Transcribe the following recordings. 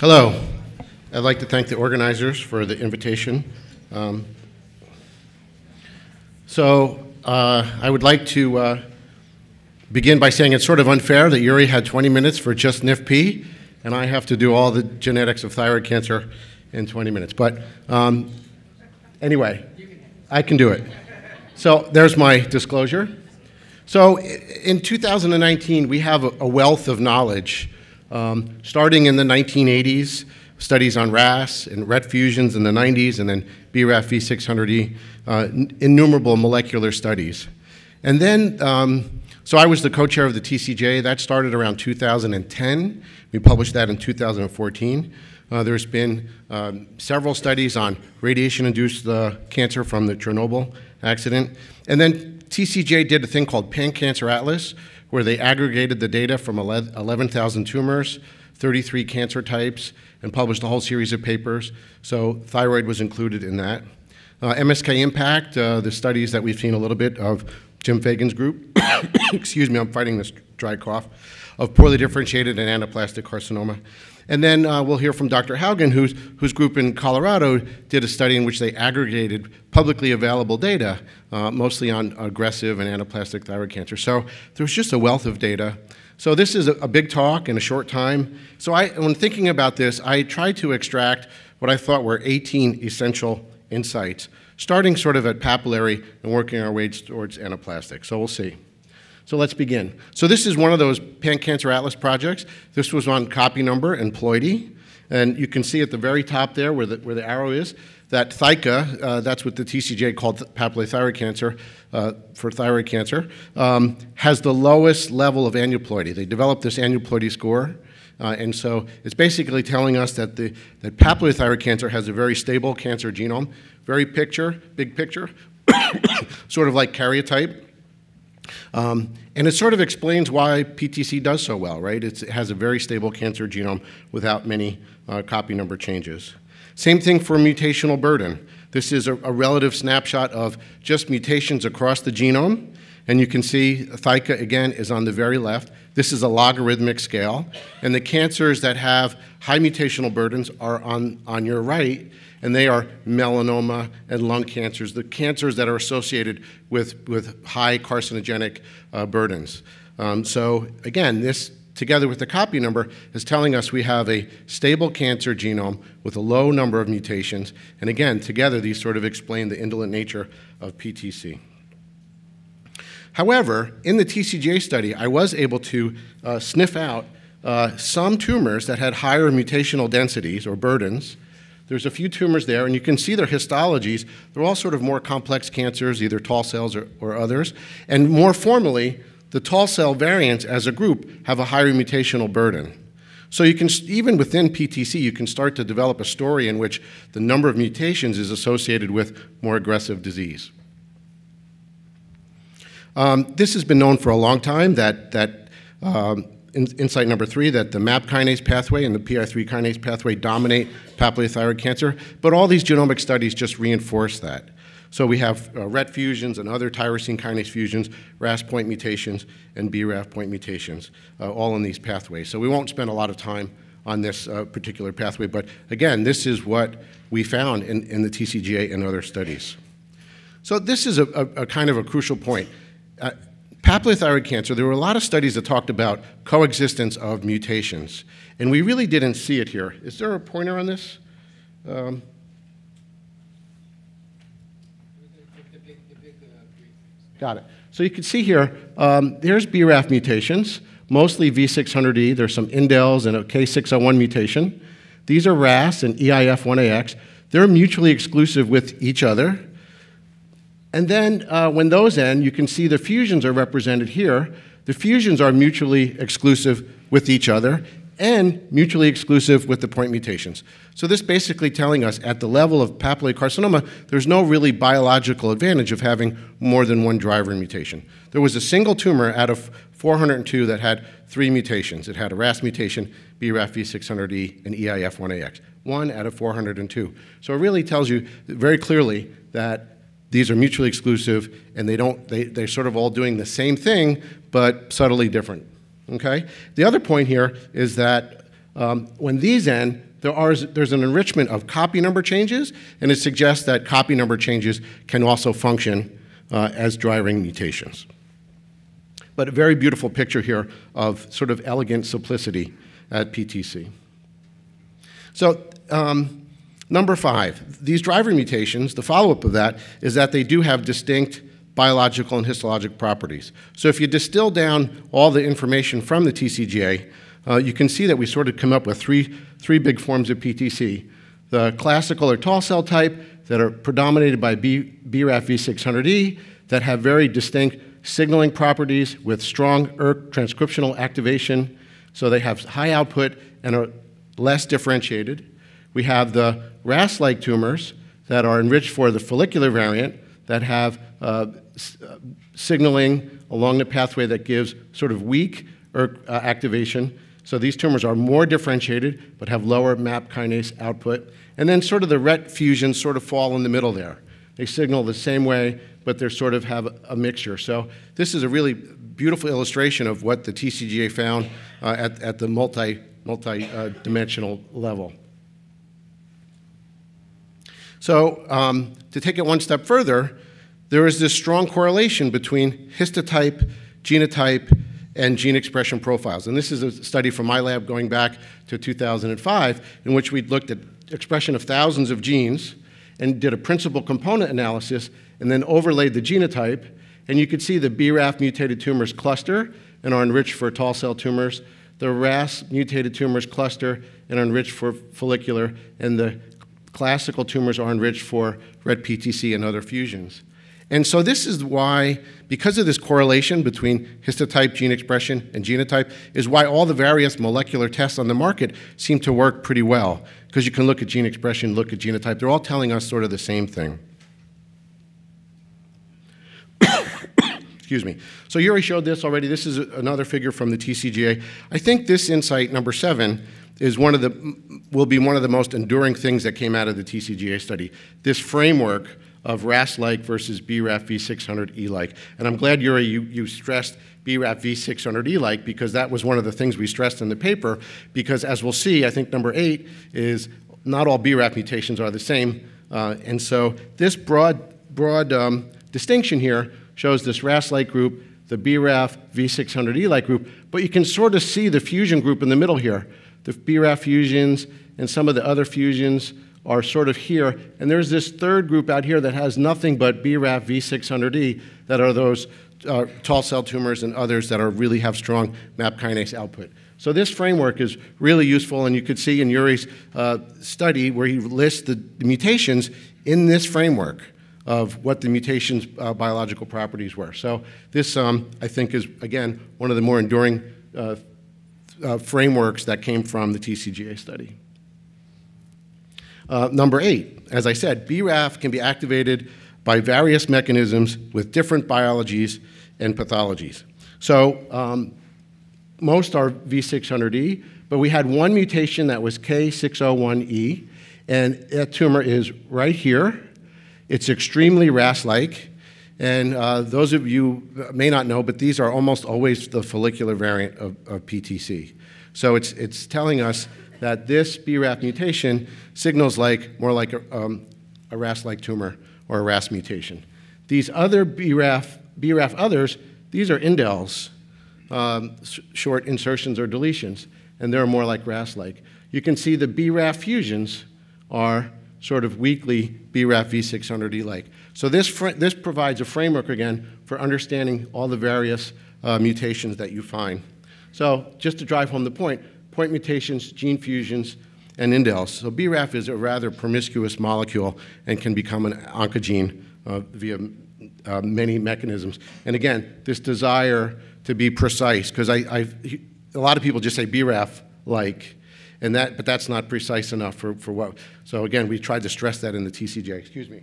Hello. I'd like to thank the organizers for the invitation. Um, so, uh, I would like to uh, begin by saying it's sort of unfair that Yuri had 20 minutes for just NIFTP, and I have to do all the genetics of thyroid cancer in 20 minutes. But um, anyway, I can do it. So, there's my disclosure. So, in 2019, we have a wealth of knowledge um, starting in the 1980s, studies on RAS and RET fusions in the 90s, and then BRAF V600E, uh, innumerable molecular studies. And then, um, so I was the co-chair of the TCGA. That started around 2010. We published that in 2014. Uh, there's been um, several studies on radiation-induced uh, cancer from the Chernobyl accident. And then TCGA did a thing called Pan Cancer Atlas, where they aggregated the data from 11,000 tumors, 33 cancer types, and published a whole series of papers. So thyroid was included in that. Uh, MSK Impact, uh, the studies that we've seen a little bit of Jim Fagin's group, excuse me, I'm fighting this dry cough, of poorly differentiated and anaplastic carcinoma. And then uh, we'll hear from Dr. Haugen, whose, whose group in Colorado did a study in which they aggregated publicly available data, uh, mostly on aggressive and anaplastic thyroid cancer. So there's just a wealth of data. So this is a, a big talk in a short time. So I, when thinking about this, I tried to extract what I thought were 18 essential insights, starting sort of at papillary and working our way towards anaplastic. So we'll see. So let's begin. So this is one of those Pan-Cancer Atlas projects. This was on copy number and ploidy. And you can see at the very top there where the, where the arrow is, that THICA, uh, that's what the TCGA called papillary thyroid cancer, uh, for thyroid cancer, um, has the lowest level of aneuploidy. They developed this aneuploidy score. Uh, and so it's basically telling us that, the, that papillary thyroid cancer has a very stable cancer genome, very picture, big picture, sort of like karyotype. Um, and it sort of explains why PTC does so well, right? It's, it has a very stable cancer genome without many uh, copy number changes. Same thing for mutational burden. This is a, a, relative snapshot of just mutations across the genome. And you can see THICA, again, is on the very left. This is a logarithmic scale. And the cancers that have high mutational burdens are on, on your right and they are melanoma and lung cancers, the cancers that are associated with, with high carcinogenic uh, burdens. Um, so again, this together with the copy number is telling us we have a stable cancer genome with a low number of mutations. And again, together these sort of explain the indolent nature of PTC. However, in the TCGA study, I was able to uh, sniff out uh, some tumors that had higher mutational densities or burdens there's a few tumors there, and you can see their histologies. They're all sort of more complex cancers, either tall cells or, or others. And more formally, the tall cell variants as a group have a higher mutational burden. So you can, even within PTC, you can start to develop a story in which the number of mutations is associated with more aggressive disease. Um, this has been known for a long time that, that um, in, insight number three that the MAP kinase pathway and the PI3 kinase pathway dominate papillary thyroid cancer, but all these genomic studies just reinforce that. So we have uh, RET fusions and other tyrosine kinase fusions, RAS point mutations, and BRAF point mutations, uh, all in these pathways. So we won't spend a lot of time on this uh, particular pathway, but again, this is what we found in, in the TCGA and other studies. So this is a, a, a kind of a crucial point. Uh, papillary thyroid cancer, there were a lot of studies that talked about coexistence of mutations, and we really didn't see it here. Is there a pointer on this? Um, got it. So you can see here, um, there's BRAF mutations, mostly V600E. There's some indels and a K601 mutation. These are RAS and EIF1AX. They're mutually exclusive with each other. And then uh, when those end, you can see the fusions are represented here. The fusions are mutually exclusive with each other and mutually exclusive with the point mutations. So this basically telling us at the level of papillary carcinoma, there's no really biological advantage of having more than one driver mutation. There was a single tumor out of 402 that had three mutations. It had a RAS mutation, BRAF V600E, and EIF1AX. One out of 402. So it really tells you very clearly that these are mutually exclusive, and they don't, they, they're sort of all doing the same thing, but subtly different. Okay? The other point here is that Um, when these end, there are, there's an enrichment of copy number changes, and it suggests that copy number changes can also function uh, as driving mutations. But a very beautiful picture here of sort of elegant simplicity at PTC. So, um, number five, these driver mutations, the follow up of that is that they do have distinct biological and histologic properties. So, if you distill down all the information from the TCGA, uh, you can see that we sort of come up with three, three big forms of PTC. The classical or tall cell type that are predominated by B, BRAF V600E that have very distinct signaling properties with strong ERK transcriptional activation, so they have high output and are less differentiated. We have the RAS-like tumors that are enriched for the follicular variant that have uh, uh, signaling along the pathway that gives sort of weak ERK uh, activation so these tumors are more differentiated but have lower MAP kinase output. And then sort of the RET fusions sort of fall in the middle there. They signal the same way, but they sort of have a mixture. So this is a really beautiful illustration of what the TCGA found uh, at, at the multi, multi-dimensional uh, level. So um, to take it one step further, there is this strong correlation between histotype, genotype, and gene expression profiles. And this is a study from my lab going back to 2005 in which we looked at expression of thousands of genes and did a principal component analysis and then overlaid the genotype. And you could see the BRAF mutated tumors cluster and are enriched for tall cell tumors. The RAS mutated tumors cluster and are enriched for follicular. And the classical tumors are enriched for RET PTC and other fusions. And so this is why, because of this correlation between histotype, gene expression, and genotype, is why all the various molecular tests on the market seem to work pretty well. Because you can look at gene expression, look at genotype, they're all telling us sort of the same thing. Excuse me. So Yuri showed this already. This is another figure from the TCGA. I think this insight, number seven, is one of the, will be one of the most enduring things that came out of the TCGA study. This framework of RAS-like versus BRAF V600E-like. And I'm glad, Yuri, you, you stressed BRAF V600E-like because that was one of the things we stressed in the paper because as we'll see, I think number eight is not all BRAF mutations are the same. Uh, and so this broad, broad um, distinction here shows this RAS-like group, the BRAF V600E-like group, but you can sort of see the fusion group in the middle here. The BRAF fusions and some of the other fusions are sort of here. And there's this third group out here that has nothing but BRAF V600E that are those uh, tall cell tumors and others that are really have strong MAP kinase output. So this framework is really useful, and you could see in Yuri's uh, study where he lists the, the, mutations in this framework of what the mutations' uh, biological properties were. So this, um, I think, is, again, one of the more enduring uh, frameworks that came from the TCGA study. Uh, number eight, as I said, BRAF can be activated by various mechanisms with different biologies and pathologies. So um, most are V600E, but we had one mutation that was K601E, and that tumor is right here. It's extremely RAS-like, and uh, those of you may not know, but these are almost always the follicular variant of, of PTC. So it's, it's telling us that this BRAF mutation signals like more like a, um, a RAS-like tumor or a RAS mutation. These other BRAF, BRAF others, these are indels, um, short insertions or deletions, and they're more like RAS-like. You can see the BRAF fusions are sort of weakly BRAF V600E-like. So this, this provides a framework, again, for understanding all the various uh, mutations that you find. So just to drive home the point, point mutations, gene fusions, and indels. So BRAF is a rather promiscuous molecule and can become an oncogene uh, via uh, many mechanisms. And again, this desire to be precise, because I, I, a lot of people just say BRAF like, and that, but that's not precise enough for, for what. So again, we tried to stress that in the TCGA. Excuse me.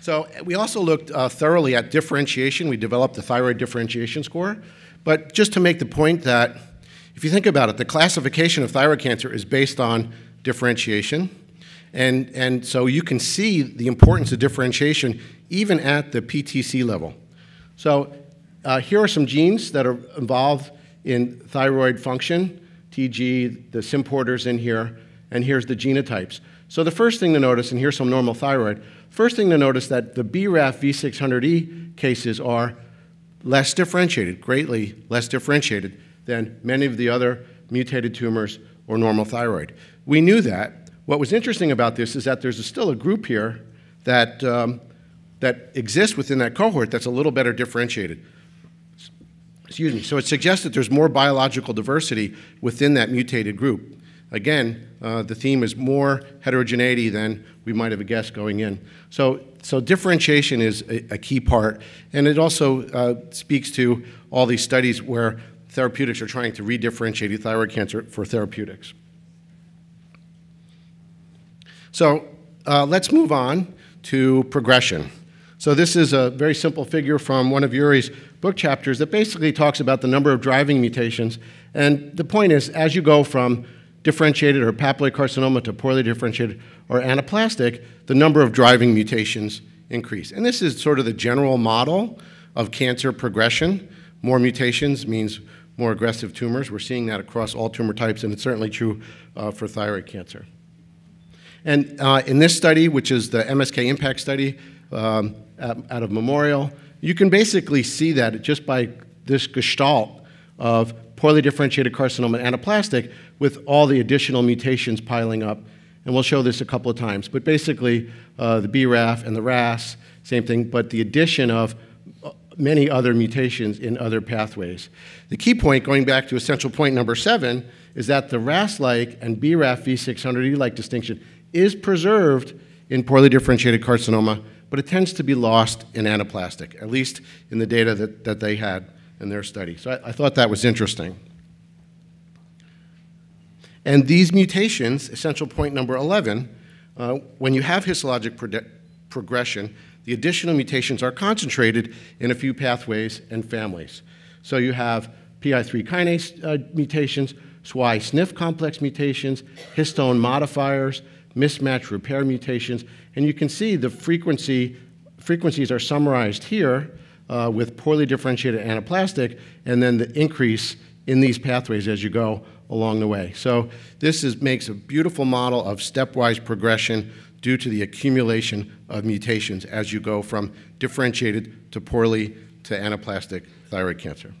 So we also looked uh, thoroughly at differentiation. We developed the thyroid differentiation score. But just to make the point that if you think about it, the classification of thyroid cancer is based on differentiation. And, and so you can see the importance of differentiation even at the PTC level. So uh, here are some genes that are involved in thyroid function, TG, the symporters in here, and here's the genotypes. So the first thing to notice, and here's some normal thyroid, first thing to notice that the BRAF V600E cases are less differentiated, greatly less differentiated than many of the other mutated tumors or normal thyroid. We knew that. What was interesting about this is that there's a, still a group here that, um, that exists within that cohort that's a little better differentiated. Excuse me. So it suggests that there's more biological diversity within that mutated group. Again, uh, the theme is more heterogeneity than we might have guessed going in. So, so differentiation is a, a key part, and it also uh, speaks to all these studies where therapeutics are trying to redifferentiate thyroid cancer for therapeutics. So uh, let's move on to progression. So this is a very simple figure from one of Yuri's book chapters that basically talks about the number of driving mutations. And the point is, as you go from differentiated or papillary carcinoma to poorly differentiated or anaplastic, the number of driving mutations increase. And this is sort of the general model of cancer progression. More mutations means more aggressive tumors. We're seeing that across all tumor types, and it's certainly true uh, for thyroid cancer. And uh, in this study, which is the MSK impact study um, out of Memorial, you can basically see that just by this gestalt of poorly differentiated carcinoma anaplastic with all the additional mutations piling up. And we'll show this a couple of times. But basically, uh, the BRAF and the RAS, same thing, but the addition of uh, many other mutations in other pathways. The key point, going back to essential point number seven, is that the RAS-like and BRAF V600E-like distinction is preserved in poorly differentiated carcinoma, but it tends to be lost in anaplastic, at least in the data that, that they had in their study. So I, I thought that was interesting. And these mutations, essential point number 11, uh, when you have histologic pro progression, the additional mutations are concentrated in a few pathways and families. So you have PI3 kinase uh, mutations, SWI SNF complex mutations, histone modifiers, mismatch repair mutations, and you can see the frequency, frequencies are summarized here uh, with poorly differentiated anaplastic, and then the increase in these pathways as you go along the way. So this is, makes a beautiful model of stepwise progression due to the accumulation of mutations as you go from differentiated to poorly to anaplastic thyroid cancer.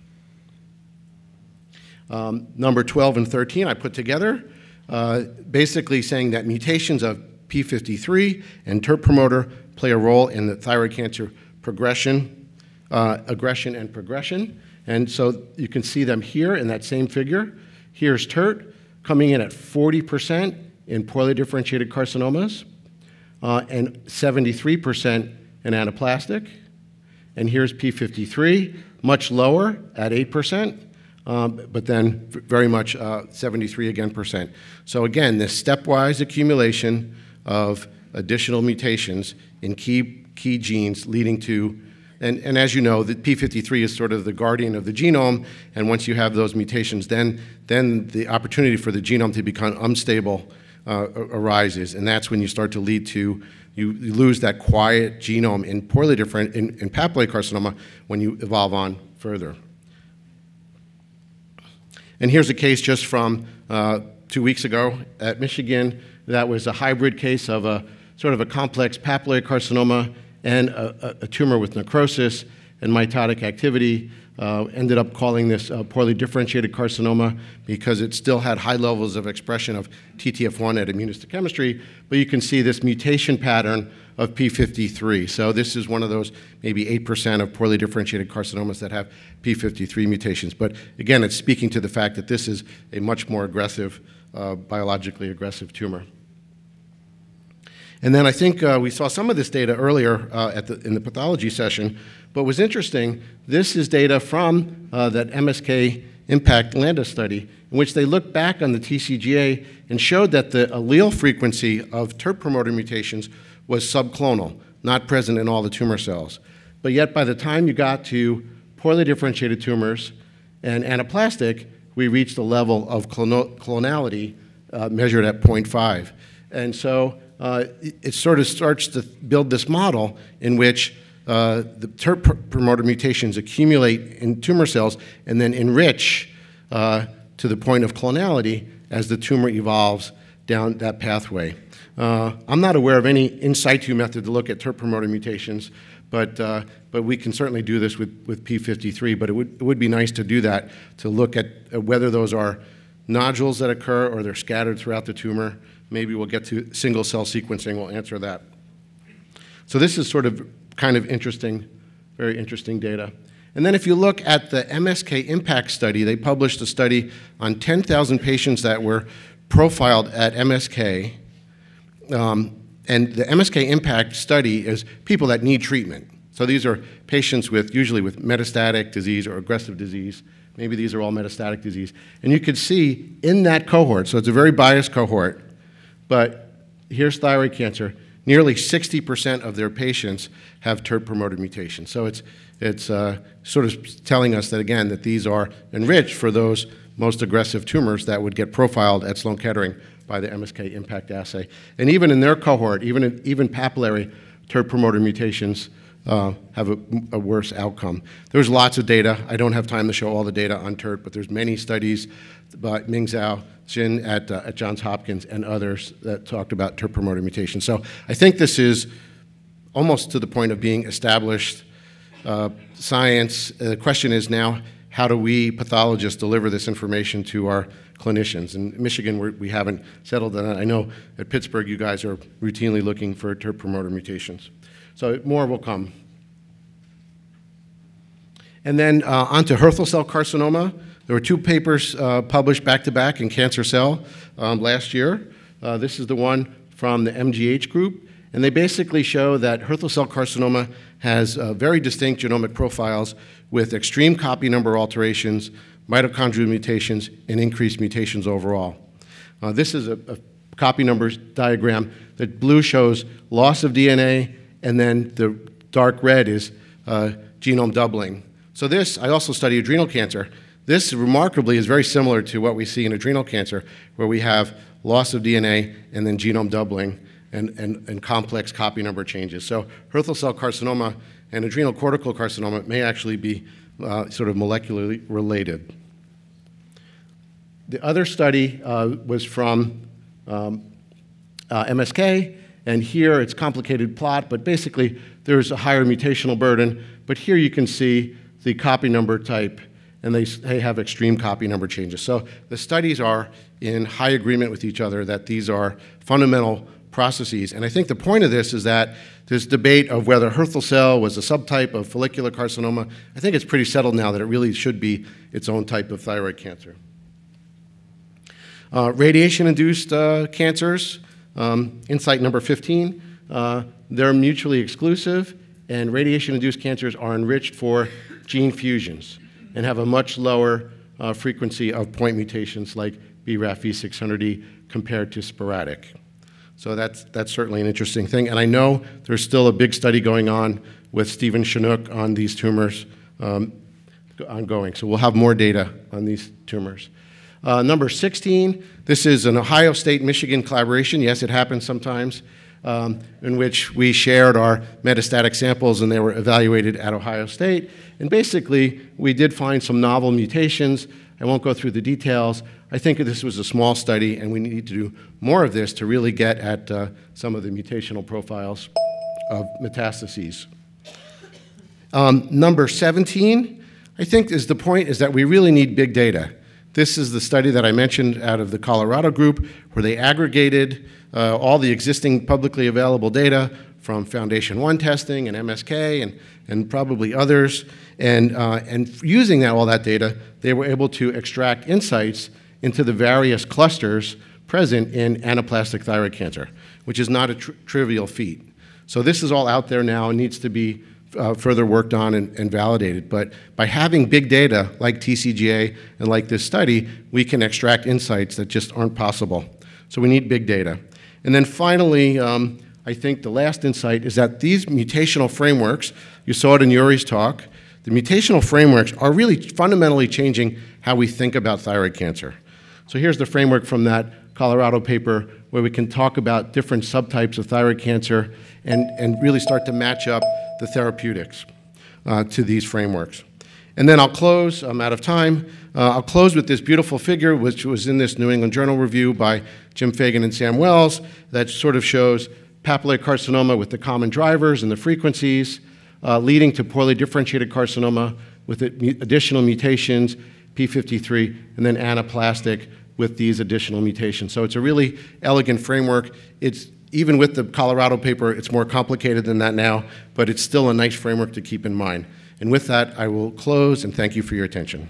Um, number 12 and 13 I put together, uh, basically saying that mutations of P53 and TERT promoter play a role in the thyroid cancer progression, uh, aggression, and progression. And so you can see them here in that same figure. Here's TERT coming in at 40% in poorly differentiated carcinomas uh, and 73% in anaplastic. And here's P53, much lower at 8%, um, but then very much uh, 73 again percent. So again, this stepwise accumulation of additional mutations in key, key genes leading to and, and, as you know, the P53 is sort of the guardian of the genome, and once you have those mutations, then, then the opportunity for the genome to become unstable uh, arises, and that's when you start to lead to, you, you lose that quiet genome in poorly different, in, in papillary carcinoma when you evolve on further. And here's a case just from uh, two weeks ago at Michigan that was a hybrid case of a sort of a complex papillary carcinoma and a, a tumor with necrosis and mitotic activity. Uh, ended up calling this uh, poorly differentiated carcinoma because it still had high levels of expression of TTF1 at immunohistochemistry, but you can see this mutation pattern of P53. So this is one of those maybe 8% of poorly differentiated carcinomas that have P53 mutations. But again, it's speaking to the fact that this is a much more aggressive, uh, biologically aggressive tumor. And then I think uh, we saw some of this data earlier uh, at the, in the pathology session. But was interesting, this is data from uh, that MSK Impact Landa study, in which they looked back on the TCGA and showed that the allele frequency of TERT promoter mutations was subclonal, not present in all the tumor cells. But yet, by the time you got to poorly differentiated tumors and anaplastic, we reached a level of clonality uh, measured at 0.5. And so uh, it, it, sort of starts to build this model in which uh, the TERT promoter mutations accumulate in tumor cells and then enrich uh, to the point of clonality as the tumor evolves down that pathway. Uh, I'm not aware of any in situ method to look at TERT promoter mutations, but, uh, but we can certainly do this with, with P53. But it would, it would be nice to do that to look at whether those are nodules that occur or they're scattered throughout the tumor. Maybe we'll get to single cell sequencing, we'll answer that. So this is sort of kind of interesting, very interesting data. And then if you look at the MSK impact study, they published a study on 10,000 patients that were profiled at MSK. Um, and the MSK impact study is people that need treatment. So these are patients with usually with metastatic disease or aggressive disease. Maybe these are all metastatic disease. And you could see in that cohort, so it's a very biased cohort, but here's thyroid cancer. Nearly 60% of their patients have TERT promoter mutations. So it's, it's uh, sort of telling us that, again, that these are enriched for those most aggressive tumors that would get profiled at Sloan Kettering by the MSK impact assay. And even in their cohort, even, even papillary TERT promoter mutations uh, have a, a, worse outcome. There's lots of data. I don't have time to show all the data on TERT, but there's many studies by Ming Zhao, Jin at, uh, at Johns Hopkins, and others that talked about TERT promoter mutations. So I think this is almost to the point of being established uh, science. Uh, the question is now, how do we pathologists deliver this information to our clinicians? In Michigan, we're, we have not settled on that. I know at Pittsburgh, you guys are routinely looking for TERT promoter mutations. So more will come. And then uh, on to Hürthle cell carcinoma. There were two papers uh, published back to back in Cancer Cell um, last year. Uh, this is the one from the MGH group, and they basically show that Hürthle cell carcinoma has uh, very distinct genomic profiles with extreme copy number alterations, mitochondrial mutations, and increased mutations overall. Uh, this is a, a copy numbers diagram. The blue shows loss of DNA, and then the dark red is uh, genome doubling. So this, I also study adrenal cancer. This remarkably is very similar to what we see in adrenal cancer, where we have loss of DNA and then genome doubling and, and, and complex copy number changes. So Hürthle cell carcinoma and adrenal cortical carcinoma may actually be uh, sort of molecularly related. The other study uh, was from um, uh, MSK, and here it's complicated plot, but basically there's a higher mutational burden. But here you can see the copy number type, and they, they have extreme copy number changes. So the studies are in high agreement with each other that these are fundamental processes. And I think the point of this is that this debate of whether Hürthle cell was a subtype of follicular carcinoma, I think it's pretty settled now that it really should be its own type of thyroid cancer. Uh, Radiation-induced uh, cancers, um, insight number 15, uh, they're mutually exclusive, and radiation-induced cancers are enriched for gene fusions and have a much lower uh, frequency of point mutations like BRAF V600E compared to sporadic. So that's, that's certainly an interesting thing. And I know there's still a big study going on with Stephen Chanock on these tumors um, ongoing. So we'll have more data on these tumors. Uh, number 16, this is an Ohio State Michigan collaboration. Yes, it happens sometimes, um, in which we shared our metastatic samples and they were evaluated at Ohio State. And basically, we did find some novel mutations. I won't go through the details, I think this was a small study, and we need to do more of this to really get at uh, some of the mutational profiles of metastases. Um, number 17, I think is the point is that we really need big data. This is the study that I mentioned out of the Colorado group where they aggregated uh, all the existing publicly available data from Foundation One testing and MSK and, and probably others. And, uh, and using that, all that data, they were able to extract insights into the various clusters present in anaplastic thyroid cancer, which is not a tr trivial feat. So this is all out there now and needs to be uh, further worked on and, and, validated. But by having big data like TCGA and like this study, we can extract insights that just aren't possible. So we need big data. And then finally, um, I think the last insight is that these mutational frameworks, you saw it in Yuri's talk, the mutational frameworks are really fundamentally changing how we think about thyroid cancer. So here's the framework from that Colorado paper where we can talk about different subtypes of thyroid cancer and, and really start to match up the therapeutics uh, to these frameworks. And then I'll close, I'm out of time. Uh, I'll close with this beautiful figure, which was in this New England Journal review by Jim Fagin and Sam Wells, that sort of shows papillary carcinoma with the common drivers and the frequencies, uh, leading to poorly differentiated carcinoma with additional mutations, P53, and then anaplastic with these additional mutations. So it's a really elegant framework. It's even with the Colorado paper, it's more complicated than that now, but it's still a nice framework to keep in mind. And with that, I will close and thank you for your attention.